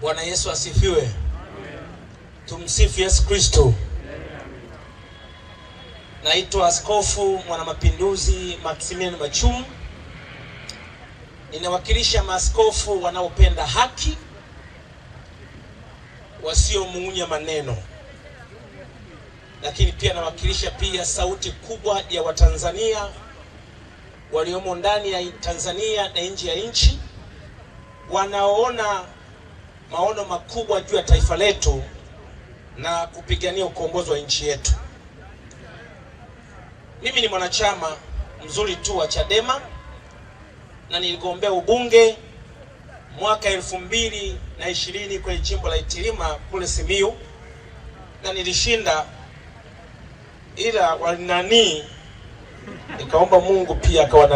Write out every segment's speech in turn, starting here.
Bwana Yesu asifiwe. Tumsifu Yesu Kristo. Naitwa Askofu Mwanamapinduzi Maximilian Machumu. Ninawakilisha maaskofu wanaopenda haki, wasiomung'unya maneno, lakini pia nawakilisha pia sauti kubwa ya Watanzania waliomo ndani ya Tanzania na nje ya nchi wanaoona maono makubwa juu ya taifa letu na kupigania ukombozi wa nchi yetu. Mimi ni mwanachama mzuri tu wa Chadema na niligombea ubunge mwaka elfu mbili na ishirini kwenye jimbo la Itilima kule simiu na nilishinda, ila walinanii, nikaomba Mungu pia akawa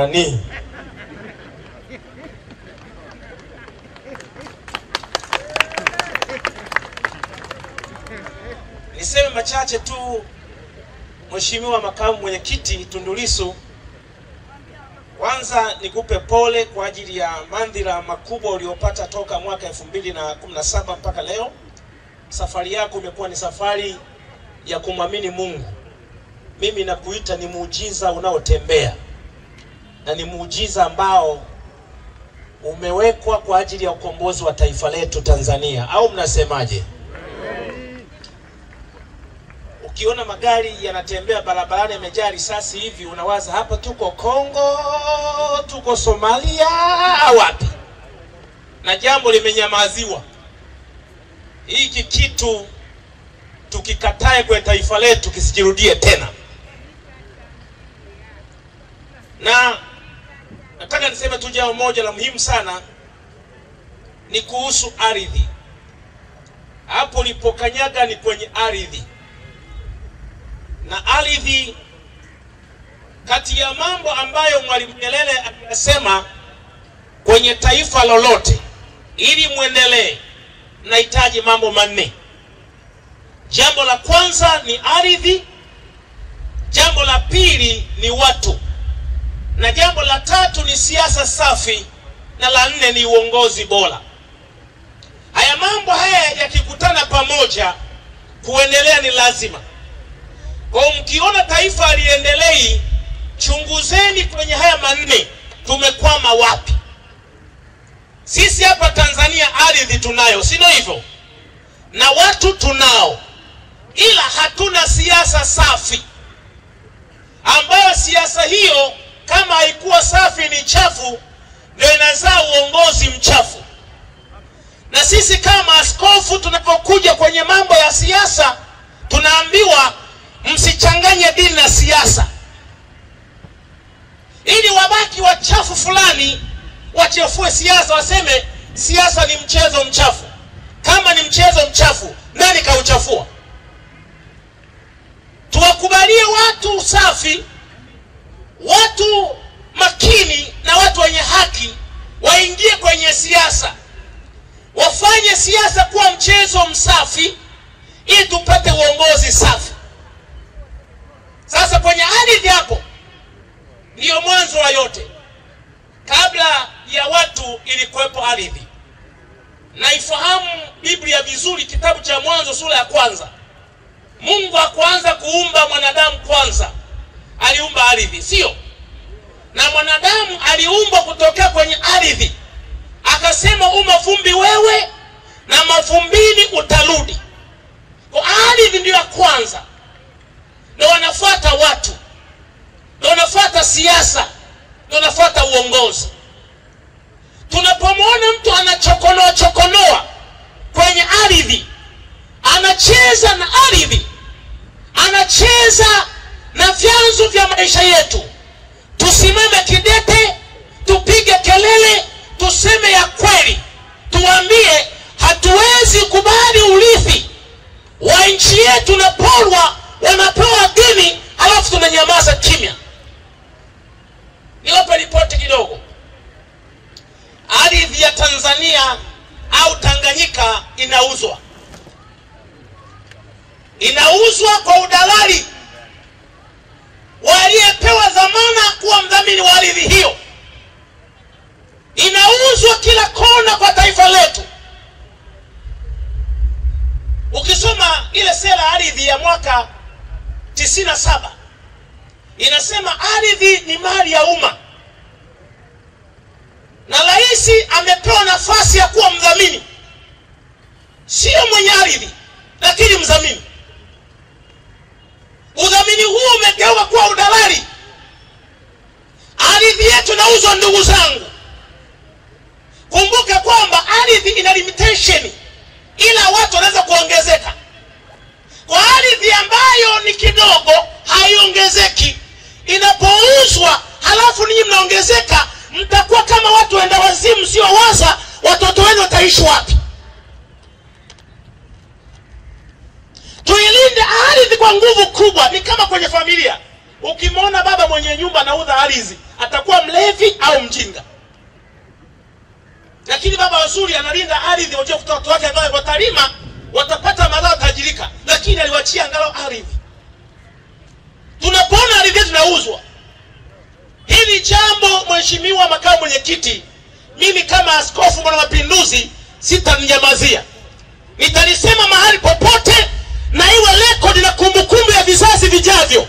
Niseme machache tu, Mheshimiwa Makamu Mwenyekiti Tundu Lissu, kwanza nikupe pole kwa ajili ya madhila makubwa uliopata toka mwaka 2017 mpaka leo. Safari yako imekuwa ni safari ya kumwamini Mungu. Mimi nakuita ni muujiza unaotembea na ni muujiza ambao umewekwa kwa ajili ya ukombozi wa taifa letu Tanzania, au mnasemaje? Ukiona magari yanatembea barabarani yamejaa risasi hivi, unawaza hapa tuko Kongo, tuko Somalia, wapi? Na jambo limenyamaziwa. Hiki kitu tukikatae kwenye taifa letu kisijirudie tena. Na nataka niseme tu jambo moja la muhimu sana, ni kuhusu ardhi. Hapo ulipokanyaga ni kwenye ardhi na ardhi, kati ya mambo ambayo Mwalimu Nyerere aliyasema kwenye taifa lolote, ili mwendelee, nahitaji mambo manne. Jambo la kwanza ni ardhi, jambo la pili ni watu, na jambo la tatu ni siasa safi, na la nne ni uongozi bora. Haya mambo haya yakikutana pamoja, kuendelea ni lazima. Kwa mkiona taifa aliendelei, chunguzeni kwenye haya manne, tumekwama wapi? Sisi hapa Tanzania ardhi tunayo, si ndio hivyo? Na watu tunao, ila hatuna siasa safi, ambayo siasa hiyo kama haikuwa safi ni chafu, ndio inazaa uongozi mchafu. Na sisi kama askofu tunapokuja kwenye mambo ya siasa, tunaambiwa msichanganye dini na siasa, ili wabaki wachafu fulani wachafue siasa, waseme siasa ni mchezo mchafu. Kama ni mchezo mchafu, nani kauchafua? Tuwakubalie watu safi, watu makini na watu wenye haki waingie kwenye siasa, wafanye siasa kuwa mchezo msafi, ili tupate uongozi safi. Sasa kwenye ardhi hapo ndiyo mwanzo wa yote. Kabla ya watu ilikuwepo ardhi. Naifahamu Biblia vizuri, kitabu cha Mwanzo sura ya kwanza. Mungu hakuanza kuumba mwanadamu kwanza, aliumba ardhi, sio? Na mwanadamu aliumbwa kutokea kwenye ardhi, akasema uma fumbi wewe, na mafumbini utarudi. Kwa ardhi ndiyo ya kwanza ndio wanafuata watu, ndo wanafuata siasa, ndo wanafuata uongozi. Tunapomwona mtu anachokonoa chokonoa kwenye ardhi, anacheza na ardhi, anacheza na vyanzo vya maisha yetu, tusimame kidete, tupige kelele, tuseme ya kweli, tuwaambie hatuwezi kubali urithi wa nchi yetu na porwa wanapewa dini alafu tunanyamaza kimya. Niwape ripoti kidogo. Ardhi ya Tanzania au Tanganyika inauzwa, inauzwa kwa udalali. Waliyepewa dhamana kuwa mdhamini wa ardhi hiyo, inauzwa kila kona kwa taifa letu. Ukisoma ile sera ardhi ya mwaka 97 inasema ardhi ni mali ya umma na rais amepewa nafasi ya kuwa mdhamini, sio mwenye ardhi, lakini mdhamini. Udhamini huu umegeuka kuwa udalali. Ardhi yetu nauzwa, ndugu zangu. Kumbuka kwamba ardhi ina limitation, ila watu wanaweza kuongezeka. Ambayo ni kidogo, haiongezeki. Inapouzwa halafu ninyi mnaongezeka, mtakuwa kama watu waenda wazimu, sio waza watoto wenu wataishi wapi. Tuilinde ardhi kwa nguvu kubwa. Ni kama kwenye familia, ukimwona baba mwenye nyumba anauza ardhi, atakuwa mlevi au mjinga lakini baba wazuri analinda ardhi, wajua watoto wake ambao watalima watapata mazao, tajirika, lakini aliwachia angalau ardhi. Tunapoona ardhi yetu inauzwa, hili jambo, mheshimiwa makamu mwenyekiti, mimi kama askofu mwana mapinduzi sitanyamazia, nitalisema mahali popote, na iwe rekodi na kumbukumbu ya vizazi vijavyo.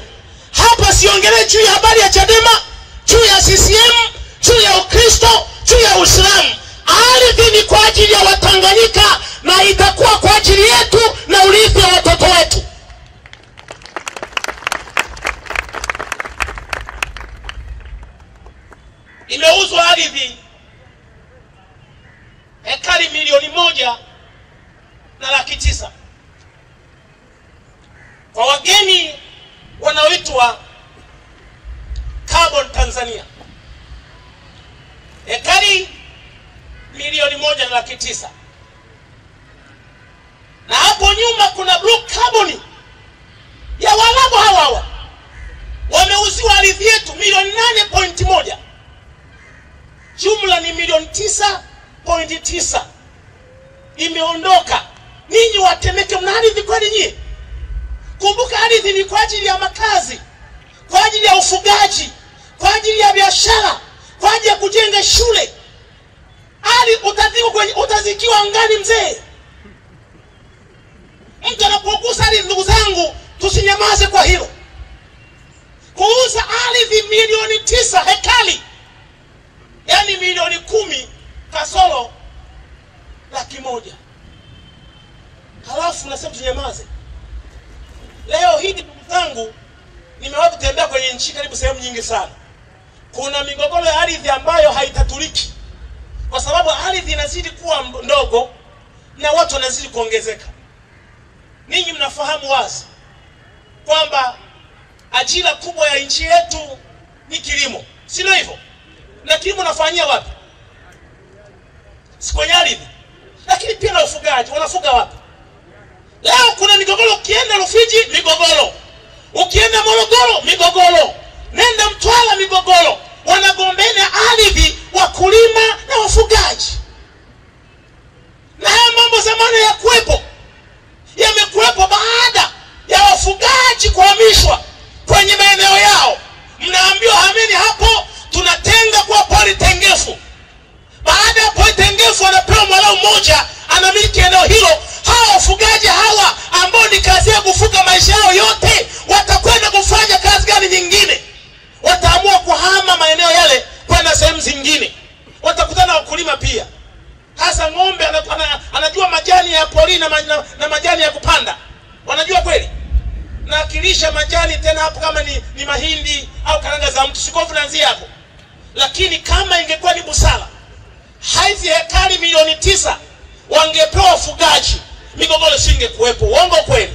Hapa siongelee juu ya habari ya Chadema, juu ya CCM, juu ya Ukristo, juu ya Uislamu. Ardhi ni kwa ajili ya Watanganyika na itakuwa kwa ajili yetu wa watoto wetu. Imeuzwa ardhi hekari milioni moja na laki tisa. Kwa wageni wanaoitwa Carbon Tanzania, hekari milioni moja na laki tisa hapo nyuma kuna blue carbon ya Waarabu hawa hawa wameuziwa ardhi yetu milioni nane pointi moja jumla ni milioni tisa pointi tisa imeondoka. Ninyi Watemeke mna ardhi kweli nyie? Kumbuka ardhi ni kwa ajili ya makazi, kwa ajili ya ufugaji, kwa ajili ya biashara, kwa ajili ya kujenga shule ali utazikiwa ngani mzee. Mtu anapogusa ardhi, ndugu zangu, tusinyamaze kwa hilo. Kuuza ardhi milioni tisa hekali, yaani milioni kumi kasoro laki moja, halafu nasema tunyamaze. Leo hii ndugu zangu, nimewahi kutembea kwenye nchi karibu sehemu nyingi sana, kuna migogoro ya ardhi ambayo haitatuliki kwa sababu ardhi inazidi kuwa ndogo na watu wanazidi kuongezeka. Ninyi mnafahamu wazi kwamba ajira kubwa ya nchi yetu ni kilimo, si ndio hivyo? Na kilimo unafanyia wapi? Si kwenye ardhi, lakini pia na ufugaji. Wanafuga wapi? Leo kuna migogoro, ukienda Rufiji migogoro, ukienda Morogoro migogoro, nenda Mtwara migogoro, wanagombana ardhi wakulima na wafugaji. Na haya mambo zamani ya kuwepo yamekuwepo baada ya wafugaji kuhamishwa kwenye maeneo yao. Mnaambiwa hamini hapo, tunatenga kuwa pori tengefu. Baada ya pori tengefu, anapewa mwalau mmoja anamiliki eneo hilo. Hawa wafugaji hawa ambao ni kazi ya kufuga maisha yao yote, watakwenda kufanya kazi gani nyingine? Wataamua kuhama maeneo yale kwenda sehemu zingine, watakutana wakulima pia. Hasa ng'ombe anajua, anajua majani ya porini na, na, na majani ya kupanda, wanajua kweli, na akilisha majani tena hapo, kama ni, ni mahindi au karanga za mtu, sikovu naanzia hapo. Lakini kama ingekuwa ni busara, hizi hekari milioni tisa wangepewa wafugaji, migogoro isingekuwepo. Uongo kweli?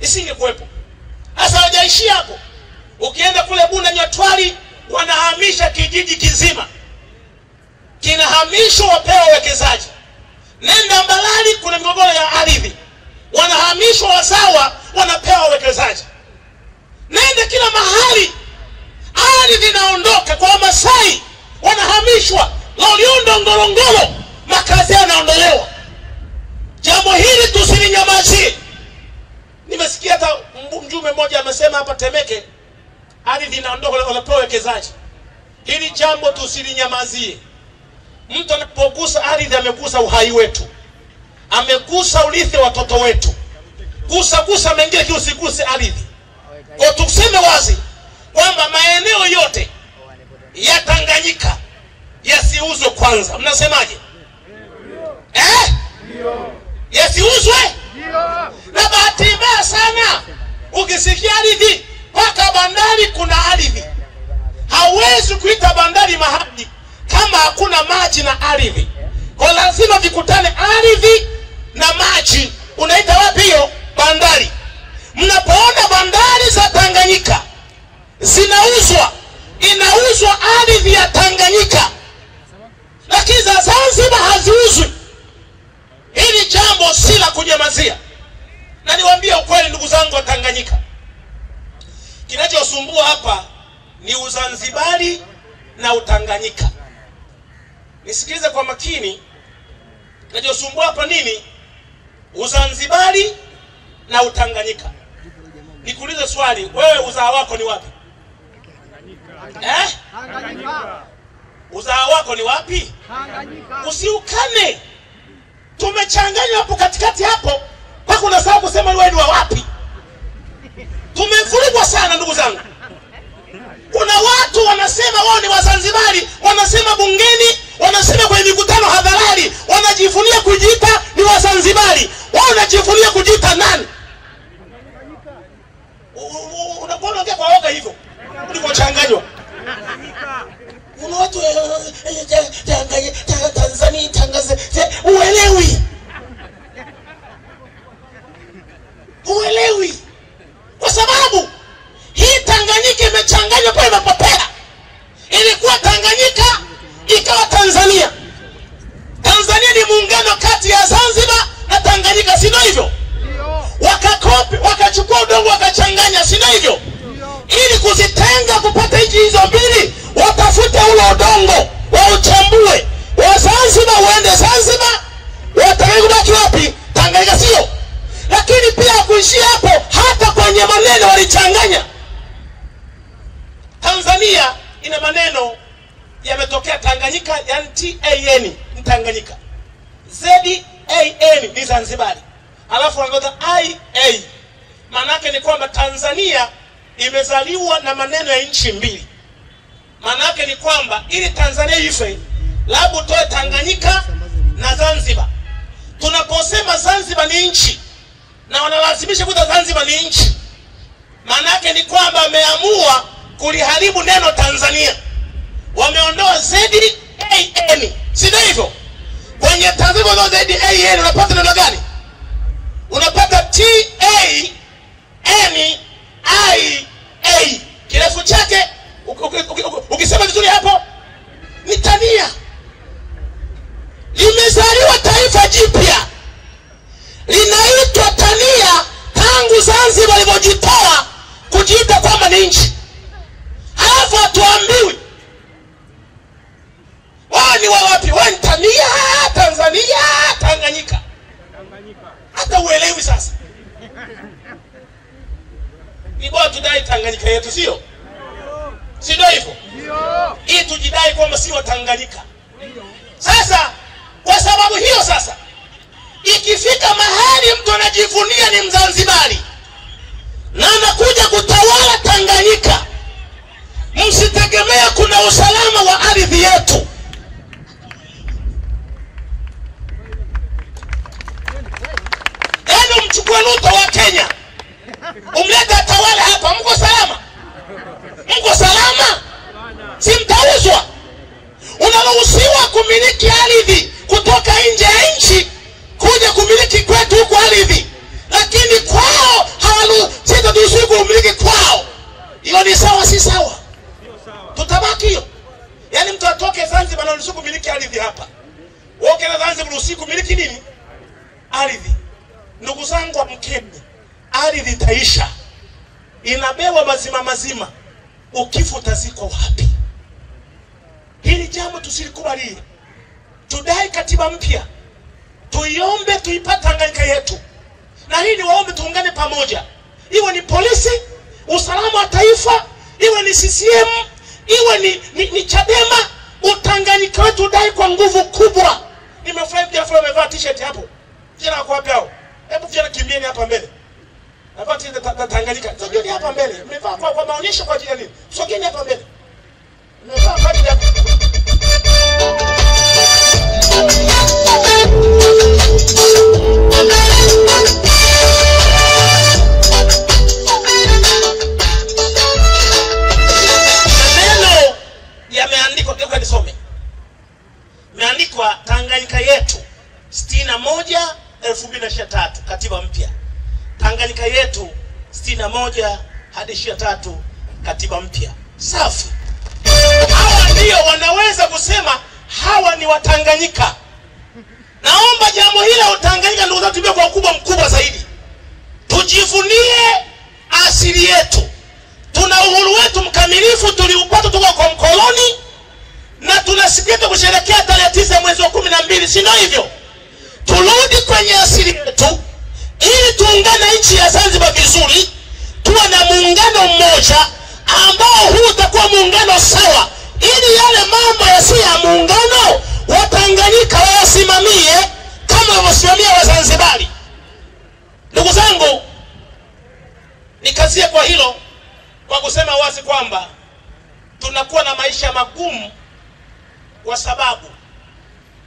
Isingekuwepo. Sasa hawajaishia hapo, ukienda kule Bunda Nyatwali wanahamisha kijiji kizima, kinahamishwa wapewa wawekezaji. Nenda Mbalali, kuna migogoro ya ardhi, wanahamishwa wazawa, wanapewa wawekezaji. Nenda kila mahali, ardhi inaondoka kwa Wamasai, wanahamishwa Loliondo, Ngorongoro, makazi yanaondolewa. Jambo hili tusilinyamazie. Nimesikia hata mjumbe mmoja amesema hapa Temeke ardhi inaondoka, wanapewa wawekezaji. Hili jambo tusilinyamazie. Mtu anapogusa ardhi amegusa uhai wetu, amegusa urithi wa watoto wetu. gusagusa mengine, lakini usiguse ardhi. Kwa tuseme wazi kwamba maeneo yote ya Tanganyika yasiuzwe kwanza. Mnasemaje? Eh? Yasiuzwe? Na bahati mbaya sana, ukisikia ardhi, mpaka bandari kuna ardhi. Hauwezi kuita bandari mahali kama hakuna maji na ardhi. Kwa lazima vikutane ardhi na maji. Unaita wapi hiyo? Bandari. Mnapoona bandari za Tanganyika zinauzwa, inauzwa ardhi ya Tanganyika, lakini za Zanzibar haziuzwi. Hili jambo si la kunyamazia, na niwaambie ukweli, ndugu zangu wa Tanganyika, kinachosumbua hapa ni Uzanzibari na Utanganyika. Nisikilize kwa makini, najosumbua hapa nini? Uzanzibari na Utanganyika. Nikuulize swali, wewe uzaa wako ni wapi eh? Uzaa wako ni wapi? Usiukane, tumechanganywa hapo katikati hapo, mpaka unasahau kusema wewe ni wa wapi. Tumevurugwa sana ndugu zangu. Kuna watu wanasema wao ni Wazanzibari, wanasema bungeni, wanasema kwenye mikutano hadharani, wanajivunia kujiita ni Wazanzibari. Wao wanajivunia kujiita nani? Unakuwa unaongea kwa woga hivyo ulikochanganywa eh, eh, eh, Tanzania, tangaze, uelewi, uelewi alafu wanaongeza IA. Maana yake ni kwamba Tanzania imezaliwa na maneno ya nchi mbili. Maana yake ni kwamba ili Tanzania ife, labda utoe Tanganyika na Zanzibar. Tunaposema Zanzibar ni nchi na wanalazimisha kuta Zanzibar ni nchi, maana yake ni kwamba wameamua kuliharibu neno Tanzania, wameondoa ZAN, si ndio hivyo? Kwenye Tanzania unapata neno gani? Unapata T A N I A, kirefu chake ukisema vizuri hapo ni Tania. Mazima. Ukifa utazikwa wapi? Hili jambo tusilikubalie, tudai katiba mpya, tuiombe tuipate Tanganyika yetu, na hii ni waombe tuungane pamoja, iwe ni polisi, usalama wa taifa, iwe ni CCM, iwe ni, ni, ni Chadema, utanganyika wetu udai kwa nguvu kubwa. Nimefurahi vijana fulani wamevaa t-shirt hapo, vijana wako wapi hao? Hebu vijana kimbieni hapa mbele, navaa tisheti Tanganyika. Sogeni hapa mbele. Mmevaa kwa, kwa maonyesho kwa ajili ya nini? Sogeni hapa mbele. Mmevaa kwa ajili ya moja hadi ishirini na tatu katiba mpya. Safi. Hawa ndio wanaweza kusema hawa ni Watanganyika. Naomba jambo hili la Utanganyika, ndugu zangu, tumie kwa ukubwa mkubwa zaidi, tujivunie asili yetu. Tuna uhuru wetu mkamilifu tuliupata toka kwa mkoloni, na tuna kusherehekea tarehe tisa mwezi wa kumi na mbili, si ndio hivyo? Turudi kwenye asili yetu ili tuungane nchi ya Zanzibar vizuri, muungano mmoja ambao huu utakuwa muungano sawa, ili yale mambo yasiyo ya muungano Watanganyika wayasimamie kama walivyosimamia Wazanzibari. Ndugu zangu, nikazie kwa hilo kwa kusema wazi kwamba tunakuwa na maisha magumu kwa sababu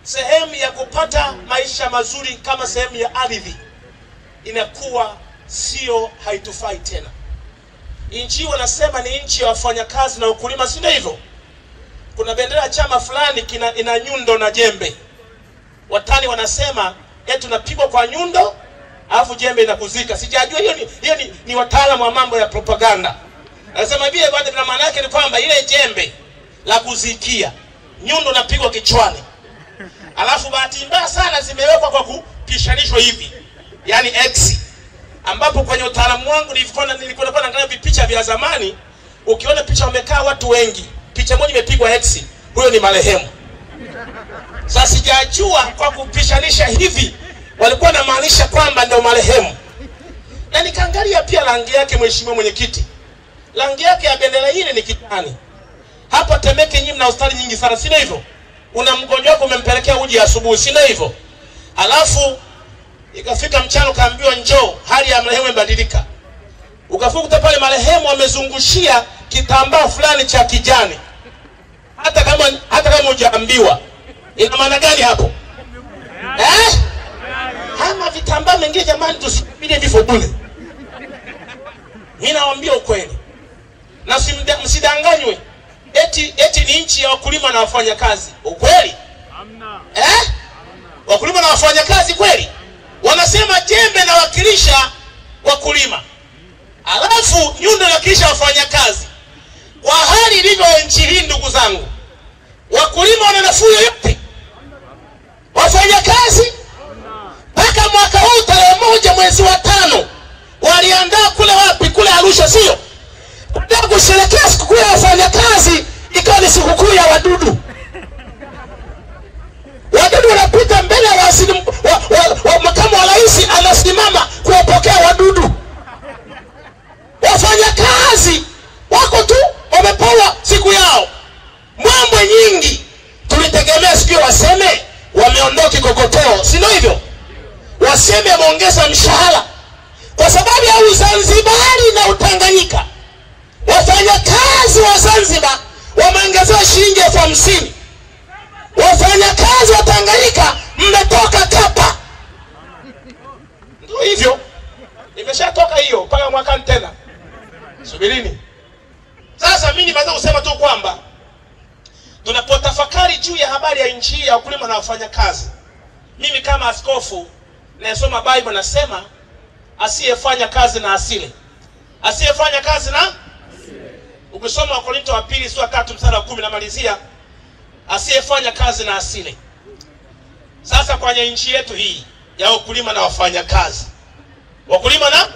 sehemu ya kupata maisha mazuri kama sehemu ya ardhi inakuwa sio haitufai tena. Nchi wanasema ni nchi ya wafanyakazi na ukulima, si ndio hivyo? Kuna bendera ya chama fulani kina ina nyundo na jembe. Watani wanasema eti tunapigwa kwa nyundo alafu jembe inakuzika. Sijajua hiyo ni, hiyo ni, ni wataalamu wa mambo ya propaganda. Anasema vile bado na maana yake ni kwamba ile jembe la kuzikia nyundo napigwa kichwani, alafu bahati mbaya sana zimewekwa kwa kupishanishwa hivi, yani X, ambapo kwenye utaalamu wangu nilikuwa nilikuwa naangalia vipicha vya zamani. Ukiona picha wamekaa watu wengi, picha moja imepigwa X, huyo ni marehemu. Sasa sijajua kwa kupishanisha hivi walikuwa wanamaanisha kwamba ndio marehemu, na nikaangalia pia rangi yake, mheshimiwa mwenyekiti, rangi yake ya bendera ile ni kijani. Hapa Temeke nyinyi mna hospitali nyingi sana, si hivyo? Una mgonjwa wako umempelekea uji asubuhi, si hivyo? Alafu ikafika mchana ukaambiwa njoo, hali ya marehemu imebadilika. Ukafukuta pale marehemu amezungushia kitambaa fulani cha kijani, hata kama hata kama hujaambiwa. Ina maana gani hapo eh? Kama vitambaa mengine jamani, tusipige vifo bure. Mimi nawaambia ukweli na msidanganywe eti eti ni nchi ya wakulima na wafanyakazi. Ukweli eh? Wakulima na wafanyakazi kweli? Wanasema jembe nawakilisha wakulima, alafu nyundo nawakilisha wafanyakazi. Kwa hali ilivyo nchi hii, ndugu zangu, wakulima wana nafuu yoyote? Wafanyakazi mpaka mwaka huu tarehe moja mwezi wa tano waliandaa kule wapi? Kule Arusha, sio kuda kusherekea sikukuu ya wafanyakazi, ikawa ni sikukuu ya wadudu. Wadudu wanapita mbele ya wa, wa, wa makamu rais anasimama kuwapokea wadudu. Wafanyakazi wako tu wamepewa siku yao. Mambo nyingi tulitegemea siku hiyo waseme wameondoa kikokotoo, si ndio hivyo? Waseme wameongeza mshahara kwa sababu ya Uzanzibari na Utanganyika. Wafanyakazi wa Zanzibar wameongezewa shilingi elfu hamsini. Wafanyakazi wa Tanganyika mmetoka kapa. Ndio hivyo, imeshatoka hiyo mpaka mwakani tena, subirini. Sasa mimi nimeweza kusema tu kwamba tunapotafakari juu ya habari ya nchi hii ya wakulima na wafanyakazi, mimi kama askofu nayesoma Bible nasema asiyefanya kazi na asile, asiyefanya kazi na ukisoma Wakorinto wa pili sura tatu mstari wa kumi namalizia, asiyefanya kazi na asile. Sasa kwenye nchi yetu hii ya wakulima na wafanyakazi, wakulima na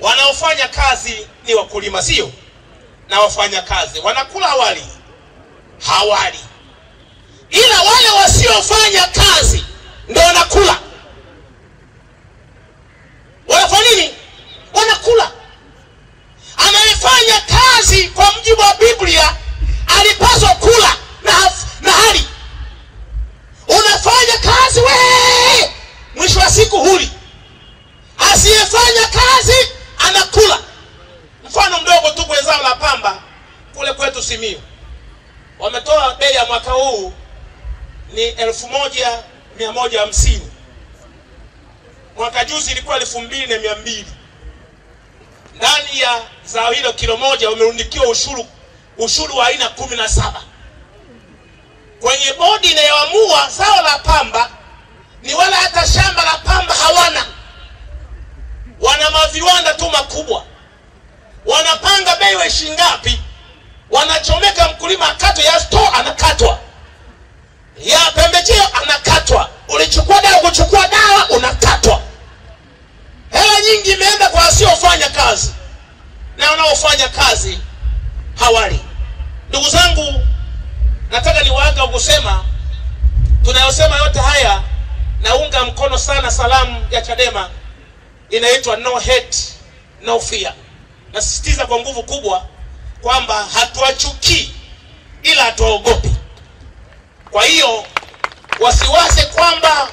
wanaofanya kazi ni wakulima, sio na wafanyakazi. Wanakula wali Hawali, ila wale wasiofanya kazi ndio wanakula. Wanafanya nini? Wanakula. Anayefanya kazi kwa mjibu wa Biblia alipaswa kazi kazi anakula. Mfano mdogo tu kwenye zao la pamba kule kwetu Simiyu, wametoa bei ya mwaka huu ni elfu moja mia moja hamsini. Mwaka juzi ilikuwa elfu mbili na mia mbili. Ndani ya zao hilo kilo moja wamerundikiwa ushuru ushuru wa aina kumi na saba. Kwenye bodi inayoamua zao la pamba ni wala hata shamba la pamba hawana wana maviwanda tu makubwa. Wanapanga bei wa shilingi ngapi wanachomeka mkulima akatwe ya store anakatwa. Ya pembejeo anakatwa. Ulichukua dawa kuchukua dawa unakatwa. Hela nyingi imeenda kwa wasiofanya kazi. Na wanaofanya kazi hawali. Ndugu zangu nataka niwaaga kusema tunayosema yote haya naunga mkono sana salamu ya chadema inaitwa no hate no fear. Nasisitiza kwa nguvu kubwa kwamba hatuwachukii ila hatuwaogopi. Kwa hiyo wasiwase kwamba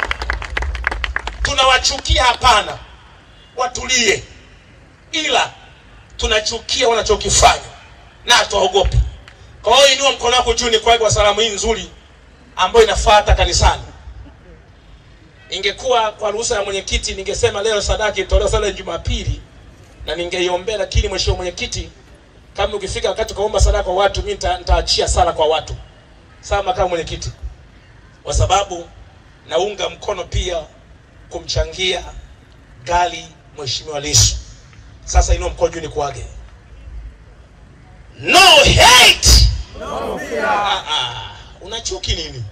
tunawachukia hapana. Watulie ila tunachukia wanachokifanya na hatuwaogopi. Kwa hiyo inua mkono wako juu ni kwa salamu hii nzuri ambayo inafuata kanisani ingekuwa kwa ruhusa ya mwenyekiti ningesema leo sadaka itolewa sana jumapili na ningeiombea lakini mheshimiwa mwenyekiti kama ukifika wakati ukaomba sadaka kwa watu mimi nita- nitaachia sala kwa watu. Sawa makamu mwenyekiti. Kwa sababu naunga mkono pia kumchangia gari mheshimiwa Lissu. Sasa inua mkono juu nikuage. No hate! No fear. Ah, ah. una chuki nini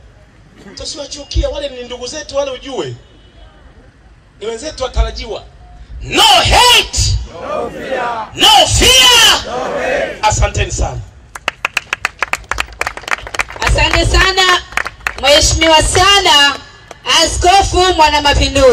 tusiwachukia wale ni ndugu zetu wale ujue ni wenzetu watarajiwa no hate no fear no fear, no hate. asanteni sana Asante sana Mheshimiwa sana Askofu Mwana Mapinduzi.